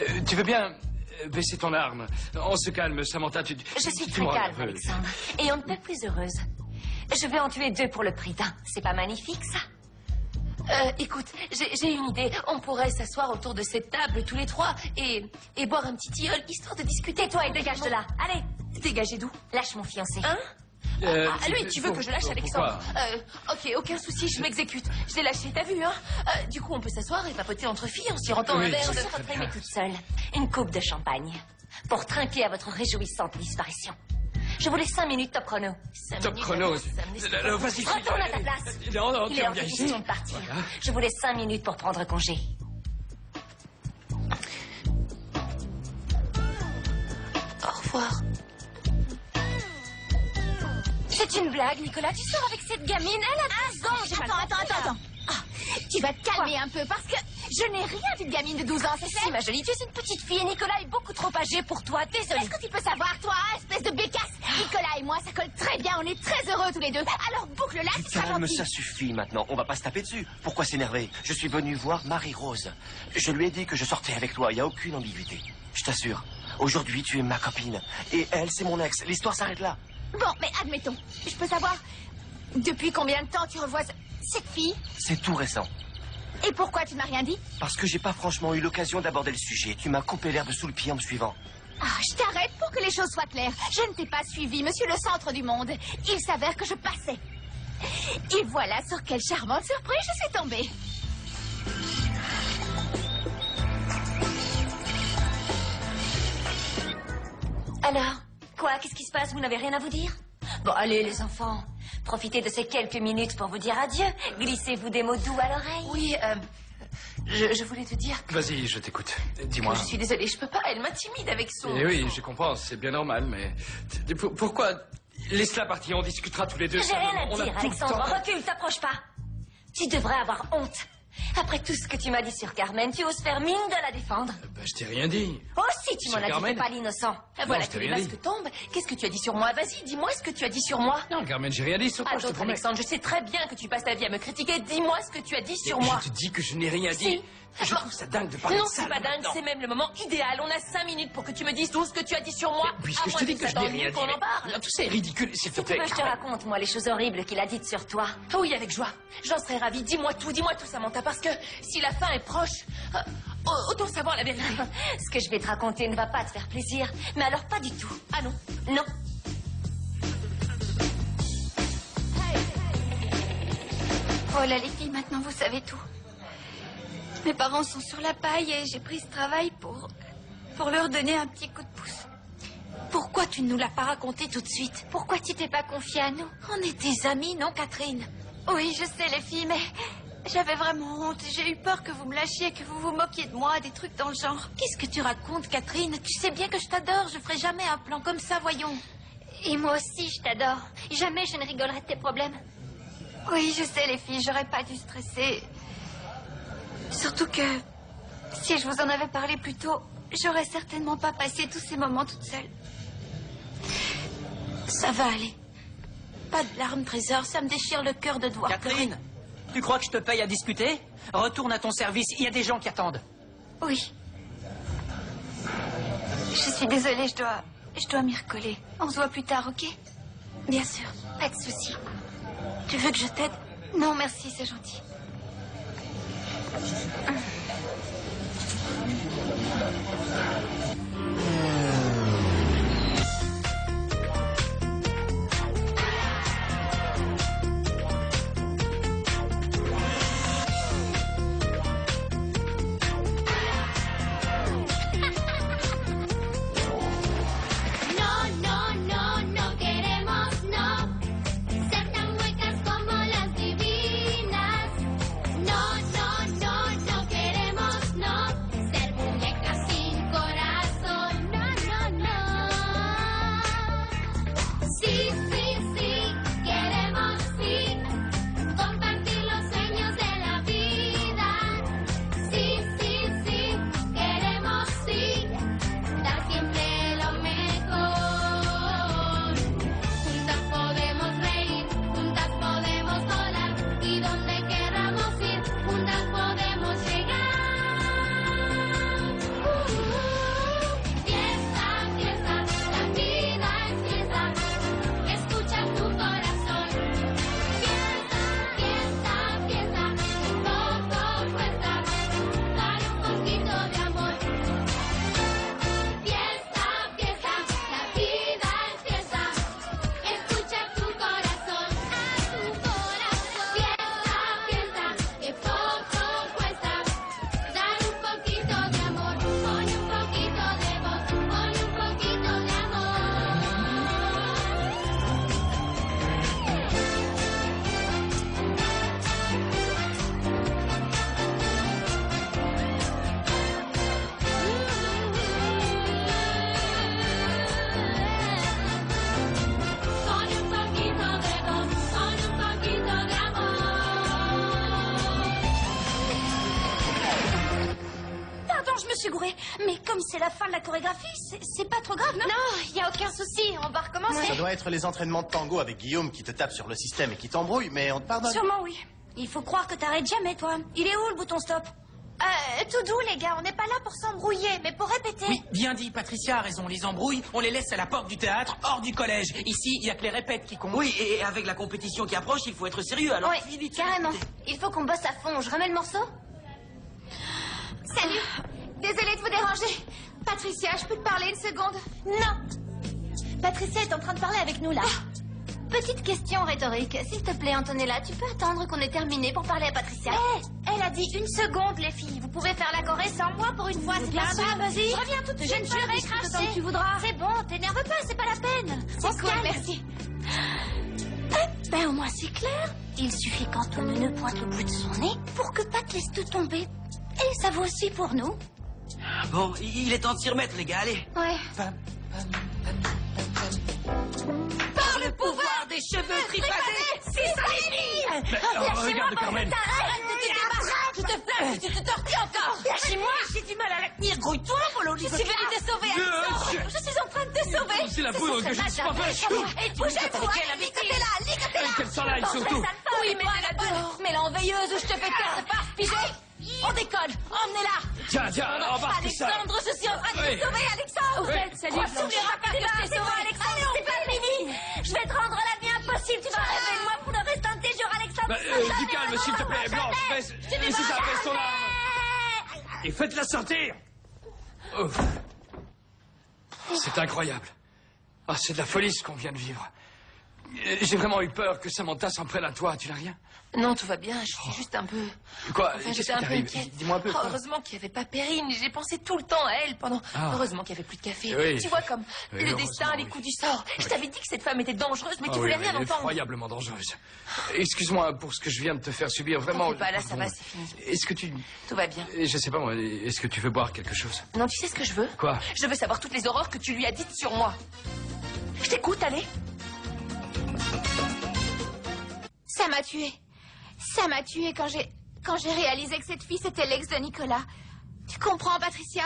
Euh, tu veux bien euh, baisser ton arme On se calme, Samantha. Tu, Je suis tu très calme. Alexandre. Et on ne peut plus heureuse. Je vais en tuer deux pour le prix d'un. C'est pas magnifique, ça? Euh, écoute, j'ai une idée. On pourrait s'asseoir autour de cette table tous les trois et, et boire un petit tilleul, histoire de discuter. Tais-toi et dégage de là. Allez, Dégagez d'où lâche mon fiancé. Hein? Euh, Ah, lui, tu veux que je lâche Alexandre euh, Ok, aucun souci, je m'exécute. Je l'ai lâché, t'as vu, hein? Euh, Du coup, on peut s'asseoir et papoter entre filles en sirotant Oui, un verre je de... aimée toute seule. Une coupe de champagne. Pour trinquer à votre réjouissante disparition. Je voulais cinq minutes top chrono. Cinq Top minutes, chrono. Vas-y. Retourne à ta place. Non, non, Il est hors de question de partir. Voilà. Je voulais cinq minutes pour prendre congé. Au revoir. C'est une blague, Nicolas. Tu sors avec cette gamine. Elle a 12 ans. J'ai Attends, attends, attends, attends. Ah, tu vas te calmer un peu parce que je n'ai rien d'une gamine de 12 ans, c'est Si, ma jolie, tu es une petite fille et Nicolas est beaucoup trop âgé pour toi. Désolée. Est-ce que tu peux savoir, toi, espèce de bécasse? Nicolas et moi, ça colle très bien, on est très heureux tous les deux. Alors boucle-la, tu seras Calme, gentil. ça suffit maintenant. On va pas se taper dessus. Pourquoi s'énerver? Je suis venu voir Marie-Rose. Je lui ai dit que je sortais avec toi. Il n'y a aucune ambiguïté. Je t'assure. Aujourd'hui, tu es ma copine. Et elle, c'est mon ex. L'histoire s'arrête là. Bon, mais admettons, je peux savoir depuis combien de temps tu revois ce- cette fille C'est tout récent. Et pourquoi tu ne m'as rien dit Parce que j'ai pas franchement eu l'occasion d'aborder le sujet. Tu m'as coupé l'herbe sous le pied en me suivant. Ah, je t'arrête pour que les choses soient claires. Je ne t'ai pas suivi, monsieur le centre du monde. Il s'avère que je passais. Et voilà sur quelle charmante surprise je suis tombée. Alors, quoi? Qu'est-ce qui se passe? Vous n'avez rien à vous dire? Bon, allez, les enfants. Profitez de ces quelques minutes pour vous dire adieu. Glissez-vous des mots doux à l'oreille. Oui, euh, je, je voulais te dire Vas-y, je t'écoute. Dis-moi. je suis désolée, je peux pas. Elle m'intimide avec son... Eh oui, je comprends, c'est bien normal, mais pourquoi Laisse-la partir, on discutera tous les deux. J'ai rien à dire, Alexandre. temps. Recule, t'approche pas. Tu devrais avoir honte. Après tout ce que tu m'as dit sur Carmen, tu oses faire mine de la défendre. Bah, je t'ai rien dit. Oh, si tu m'en as dit, pas l'innocent. Ah, voilà que les masques tombent. Qu'est-ce que tu as dit sur moi? Vas-y, dis-moi ce que tu as dit sur moi. Non, Carmen, j'ai rien dit sur toi, Ah, je te promets. Alexandre, je sais très bien que tu passes ta vie à me critiquer. Dis-moi ce que tu as dit sur moi. Je te dis que je n'ai rien dit. Je trouve ça dingue de parler Non, de ça. c'est pas dingue, c'est même le moment idéal. On a cinq minutes pour que tu me dises tout ce que tu as dit sur moi. Puisque je te dis que je n'ai rien dit. qu'on mais- en parle. Non, tout ça est ridicule, s'il te plaît. je te raconte, moi, les choses horribles qu'il a dites sur toi. Oui, avec joie. J'en serais ravie. Dis-moi tout, dis-moi tout, Samantha, parce que si la fin est proche, euh, autant savoir la vérité. Ce que je vais te raconter ne va pas te faire plaisir. Mais alors, pas du tout. Ah non Non. Voilà les filles, maintenant vous savez tout. Mes parents sont sur la paille et j'ai pris ce travail pour... pour leur donner un petit coup de pouce. Pourquoi tu ne nous l'as pas raconté tout de suite? Pourquoi tu t'es pas confiée à nous? On est tes amis, non, Catherine? Oui, je sais les filles, mais j'avais vraiment honte. J'ai eu peur que vous me lâchiez, que vous vous moquiez de moi, des trucs dans le genre. Qu'est-ce que tu racontes, Catherine? Tu sais bien que je t'adore. Je ferai jamais un plan comme ça, voyons. Et moi aussi, je t'adore. Jamais je ne rigolerai de tes problèmes. Oui, je sais les filles, j'aurais pas dû stresser. Surtout que si je vous en avais parlé plus tôt, j'aurais certainement pas passé tous ces moments toute seule. Ça va aller. Pas de larmes, Trésor. Ça me déchire le cœur de devoir. Catherine, tu crois que je te paye à discuter? Retourne à ton service, il y a des gens qui attendent. Oui. Je suis désolée, je dois. Je dois m'y recoller. On se voit plus tard, ok? Bien sûr, pas de souci. Tu veux que je t'aide? Non, merci, c'est gentil. No, comme c'est la fin de la chorégraphie, c'est- pas trop grave, non? Non, il n'y a aucun souci, on va recommencer. Ça doit être les entraînements de tango avec Guillaume qui te tape sur le système et qui t'embrouille, mais on te pardonne. Sûrement, oui. Il faut croire que t'arrêtes jamais, toi. Il est où le bouton stop? Euh, tout doux, les gars, on n'est pas là pour s'embrouiller, mais pour répéter. Oui, bien dit, Patricia a raison. Les embrouilles, on les laisse à la porte du théâtre, hors du collège. Ici, il y a que les répètes qui comptent. Oui, et avec la compétition qui approche, il faut être sérieux. Alors, Oui, vite, carrément. vite. Il faut qu'on bosse à fond. Je remets le morceau Salut. Désolée de vous déranger. Patricia, je peux te parler une seconde? Non Patricia est en train de parler avec nous, là. Petite question rhétorique. S'il te plaît, Antonella, tu peux attendre qu'on ait terminé pour parler à Patricia? Hé Elle a dit une seconde, les filles. Vous pouvez faire la choré sans moi pour une fois, c'est Bien sûr, vas-y. Reviens tout de suite, ne je cracher. autant que tu voudras. C'est bon, t'énerve pas, c'est pas la peine. Se cool, calme. merci. Ben au moins c'est clair. Il suffit qu'Antoine ne pointe le bout de son nez pour que Pat laisse tout tomber. Et ça vaut aussi pour nous. Bon, il est temps de s'y remettre, les gars, allez. Ouais. Par le pouvoir des cheveux tripadés, c'est ça les filles Oh, regarde, Carmen. Arrête de te débarrasser, tu te flattes, tu te tortilles encore. Lâchez-moi. J'ai du mal à la tenir, grouille-toi, Polo Je suis venue te sauver, Alexandre. Je suis en train de te sauver. C'est la poudre que je ne suis pas Et bougez-toi. Licotez-la, licotez-la. Qu'elle s'en aille, surtout. Oui, mais la dehors. Mets-la en veilleuse ou je te fais perdre par pigé. On décolle. Emmenez-la. Tiens, tiens, embarque ça. Alexandre, je suis en train de Oui. te sauver, Alexandre. Oui. Salut, Blanche. N'oublieras pas que je t'ai sauvé, Alexandre. C'est pas fini. Je vais te rendre la vie impossible. Tu vas rêver de moi pour le restant de tes jours, Alexandre. Bah, euh, du calme, s'il te plaît, Blanche. Baisse, c'est ça, baisse ton arme. Et faites-la sortir. C'est incroyable. Ah, c'est de la folie ce qu'on vient de vivre. Euh, J'ai vraiment eu peur que Samantha s'en prenne à toi. Tu n'as rien Non, tout va bien, je suis juste un peu... Quoi Enfin, j'étais un peu inquiète. Dis-moi un peu. Oh, heureusement qu'il n'y avait pas Perrine. J'ai pensé tout le temps à elle pendant. Ah. Heureusement qu'il n'y avait plus de café. Oui. Tu vois, comme Oui, le destin, les oui. coups du sort. Je t'avais dit que cette femme était dangereuse, mais Ah tu voulais rien entendre. Effroyablement dangereuse. Excuse-moi pour ce que je viens de te faire subir. Vraiment. Pas, là, ça va, c'est fini. Est-ce que tu. Tout va bien. Je sais pas moi. Est-ce que tu veux boire quelque chose? Non, tu sais ce que je veux? Quoi? Je veux savoir toutes les horreurs que tu lui as dites sur moi. Je t'écoute, allez. Ça m'a tué. Ça m'a tué quand j'ai quand j'ai réalisé que cette fille c'était l'ex de Nicolas. Tu comprends, Patricia?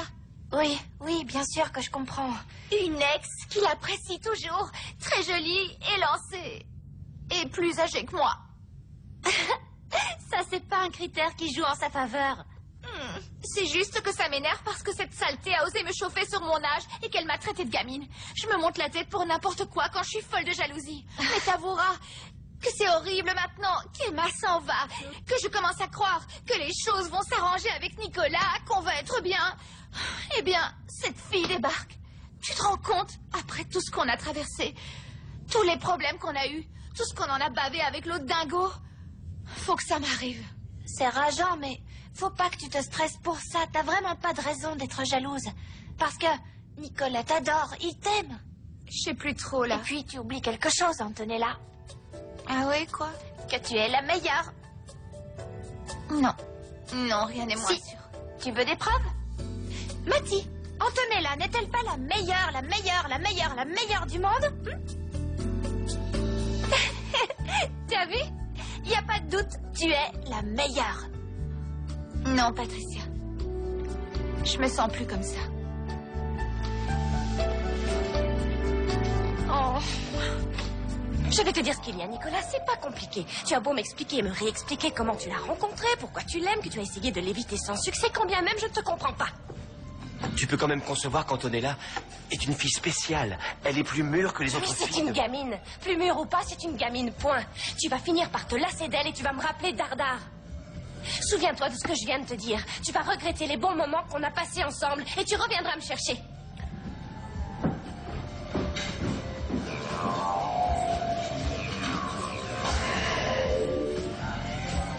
Oui, oui, bien sûr que je comprends. Une ex qu'il apprécie toujours, très jolie, élancée et plus âgée que moi. Ça, c'est pas un critère qui joue en sa faveur. C'est juste que ça m'énerve parce que cette saleté a osé me chauffer sur mon âge et qu'elle m'a traité de gamine. Je me monte la tête pour n'importe quoi quand je suis folle de jalousie. Mais t'avoueras que c'est horrible maintenant qu'Emma s'en va, que je commence à croire que les choses vont s'arranger avec Nicolas, qu'on va être bien. Eh bien, cette fille débarque. Tu te rends compte, après tout ce qu'on a traversé, tous les problèmes qu'on a eus, tout ce qu'on en a bavé avec l'autre dingo, faut que ça m'arrive. C'est rageant, mais faut pas que tu te stresses pour ça. T'as vraiment pas de raison d'être jalouse. Parce que Nicolas t'adore, il t'aime. Je sais plus trop là. Et puis tu oublies quelque chose, Antonella. Ah oui, quoi? Que tu es la meilleure. Non. Non, rien n'est moins Si. sûr. Tu veux des preuves? Mati, Antonella n'est-elle pas la meilleure, la meilleure, la meilleure, la meilleure du monde? Hmm? T'as vu? Y a pas de doute, tu es la meilleure. Non, Patricia. Je me sens plus comme ça. Oh. Je vais te dire ce qu'il y a, Nicolas, c'est pas compliqué. Tu as beau m'expliquer, me réexpliquer comment tu l'as rencontré, pourquoi tu l'aimes, que tu as essayé de l'éviter sans succès, quand bien même je ne te comprends pas. Tu peux quand même concevoir qu'Antonella est une fille spéciale. Elle est plus mûre que les Oui, autres c'est filles. une gamine. Plus mûre ou pas, c'est une gamine, point. Tu vas finir par te lasser d'elle et tu vas me rappeler Dardar. Souviens-toi de ce que je viens de te dire. Tu vas regretter les bons moments qu'on a passés ensemble et tu reviendras me chercher.